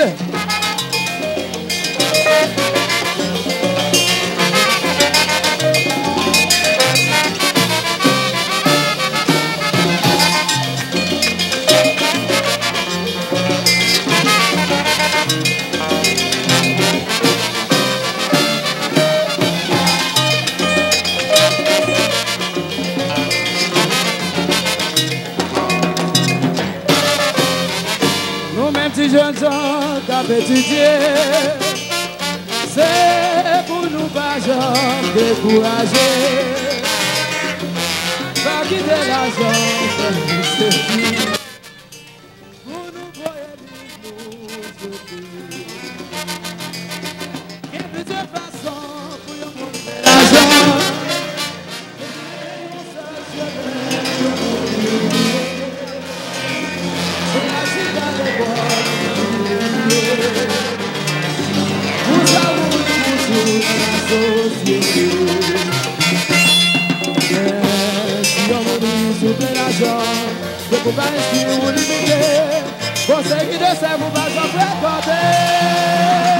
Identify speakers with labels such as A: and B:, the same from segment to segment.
A: 원래 avons étudié, c'est pour nous pas jamais décourager. Pas quitter c'est fini. Pour nous voyer nous y a plusieurs façons those with you Yes, eu memories will Você que desce, vai sofrer, correr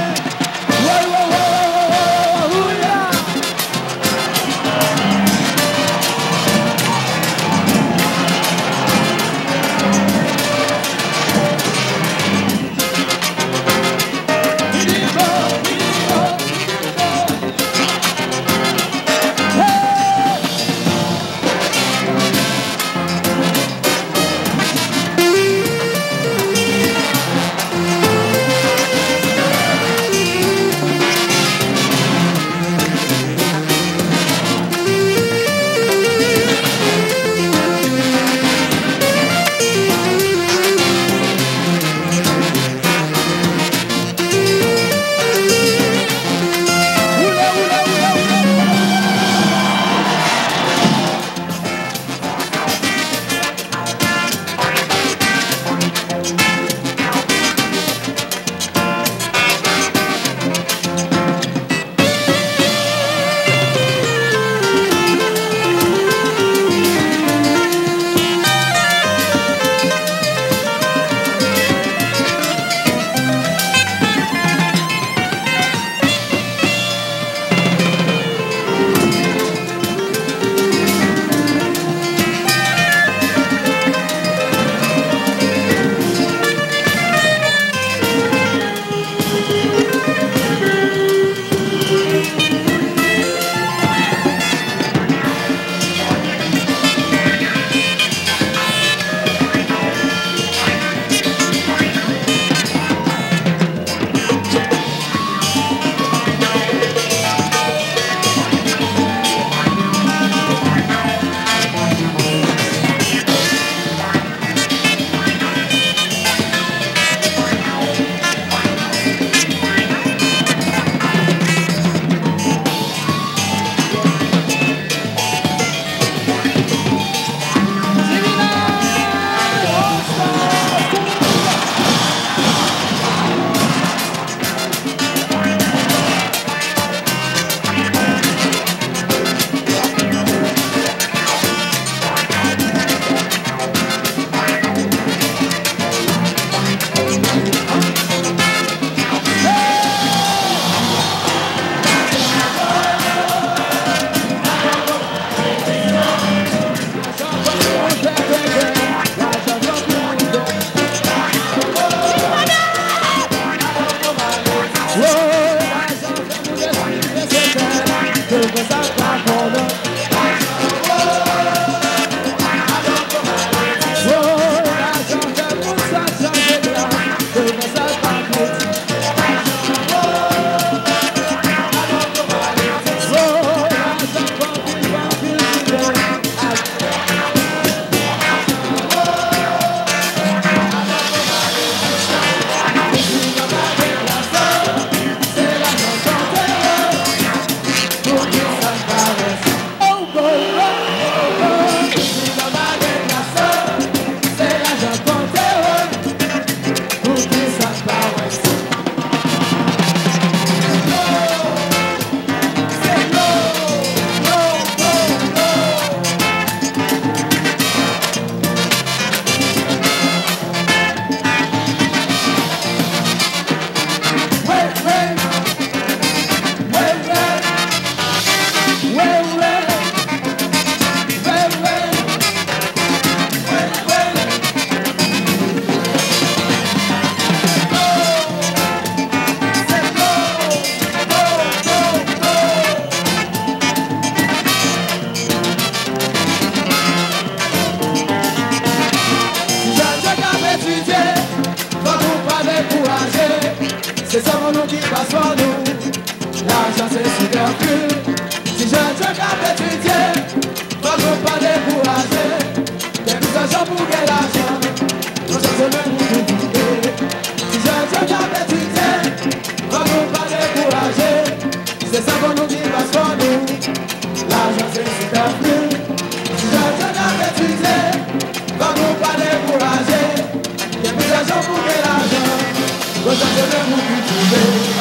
A: Hoje eu quero muito bem